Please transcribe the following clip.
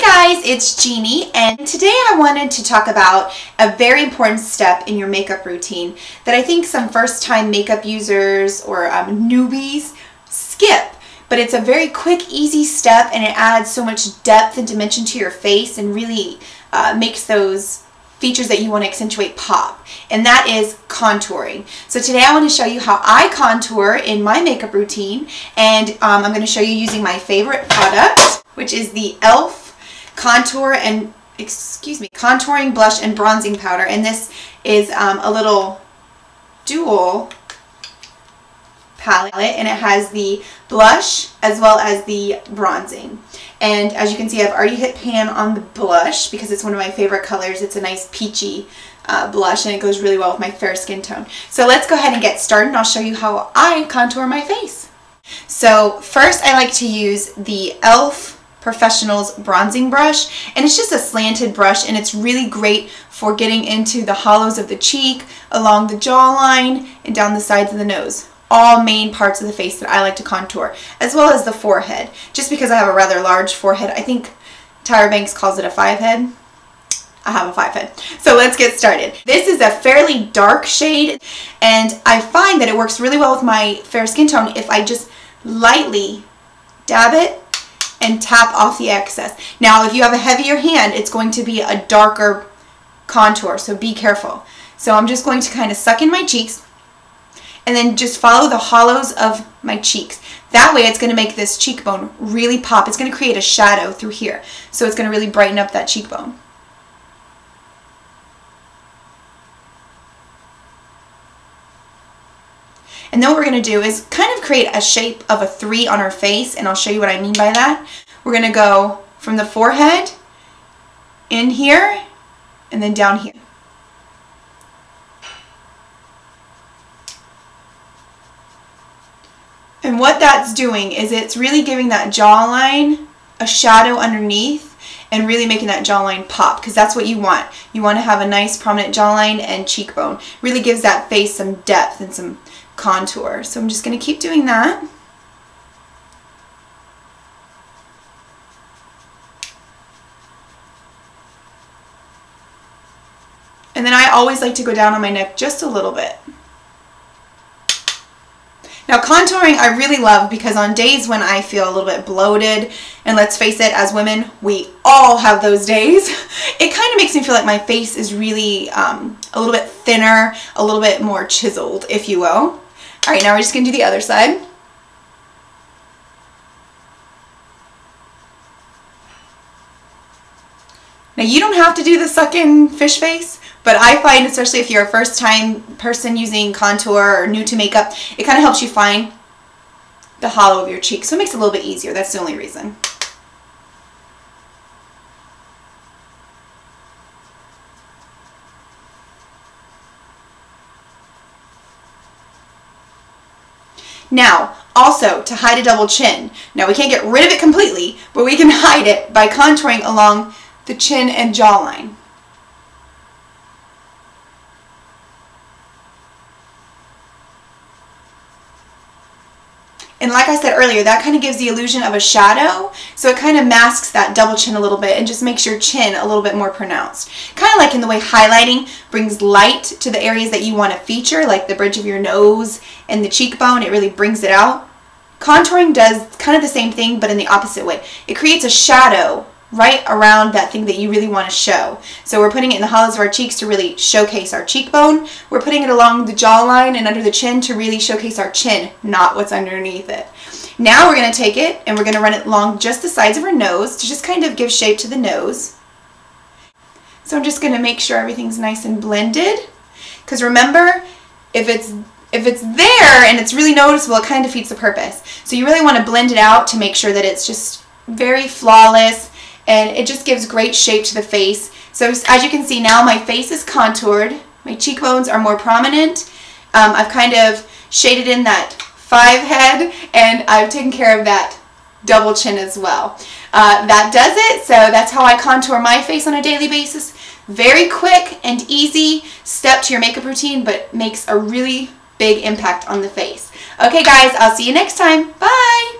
Guys, it's Jeanie and today I wanted to talk about a very important step in your makeup routine that I think some first time makeup users or um, newbies skip. But it's a very quick, easy step and it adds so much depth and dimension to your face and really uh, makes those features that you want to accentuate pop and that is contouring. So today I want to show you how I contour in my makeup routine and um, I'm going to show you using my favorite product which is the e.l.f contour and excuse me contouring blush and bronzing powder. And this is um, a little dual palette and it has the blush as well as the bronzing. And as you can see I've already hit pan on the blush because it's one of my favorite colors. It's a nice peachy uh, blush and it goes really well with my fair skin tone. So let's go ahead and get started and I'll show you how I contour my face. So first I like to use the e.l.f. Professionals bronzing brush and it's just a slanted brush and it's really great for getting into the hollows of the cheek, along the jawline, and down the sides of the nose. All main parts of the face that I like to contour, as well as the forehead. Just because I have a rather large forehead, I think Tyra Banks calls it a five head. I have a five head. So let's get started. This is a fairly dark shade and I find that it works really well with my fair skin tone if I just lightly dab it and tap off the excess. Now, if you have a heavier hand, it's going to be a darker contour, so be careful. So I'm just going to kind of suck in my cheeks and then just follow the hollows of my cheeks. That way it's going to make this cheekbone really pop. It's going to create a shadow through here. So it's going to really brighten up that cheekbone. And then what we're going to do is kind create a shape of a three on our face, and I'll show you what I mean by that. We're going to go from the forehead, in here, and then down here. And what that's doing is it's really giving that jawline a shadow underneath and really making that jawline pop because that's what you want. You want to have a nice prominent jawline and cheekbone. Really gives that face some depth and some contour. So I'm just going to keep doing that. And then I always like to go down on my neck just a little bit. Now contouring I really love because on days when I feel a little bit bloated, and let's face it, as women, we all have those days, it kind of makes me feel like my face is really um, a little bit thinner, a little bit more chiseled, if you will. All right, now we're just gonna do the other side. Now you don't have to do the suck-in fish face, but I find, especially if you're a first time person using contour or new to makeup, it kind of helps you find the hollow of your cheek. So it makes it a little bit easier. That's the only reason. Now, also to hide a double chin. Now we can't get rid of it completely, but we can hide it by contouring along the chin and jawline. And like I said earlier, that kind of gives the illusion of a shadow, so it kind of masks that double chin a little bit and just makes your chin a little bit more pronounced. Kind of like in the way highlighting brings light to the areas that you want to feature, like the bridge of your nose and the cheekbone, it really brings it out. Contouring does kind of the same thing, but in the opposite way. It creates a shadow right around that thing that you really want to show. So we're putting it in the hollows of our cheeks to really showcase our cheekbone. We're putting it along the jawline and under the chin to really showcase our chin, not what's underneath it. Now we're going to take it and we're going to run it along just the sides of our nose to just kind of give shape to the nose. So I'm just going to make sure everything's nice and blended. Because remember, if it's if it's there and it's really noticeable, it kind of defeats the purpose. So you really want to blend it out to make sure that it's just very flawless and it just gives great shape to the face. So as you can see now my face is contoured, my cheekbones are more prominent. Um, I've kind of shaded in that five head and I've taken care of that double chin as well. Uh, that does it, so that's how I contour my face on a daily basis. Very quick and easy step to your makeup routine, but makes a really big impact on the face. Okay guys, I'll see you next time. Bye!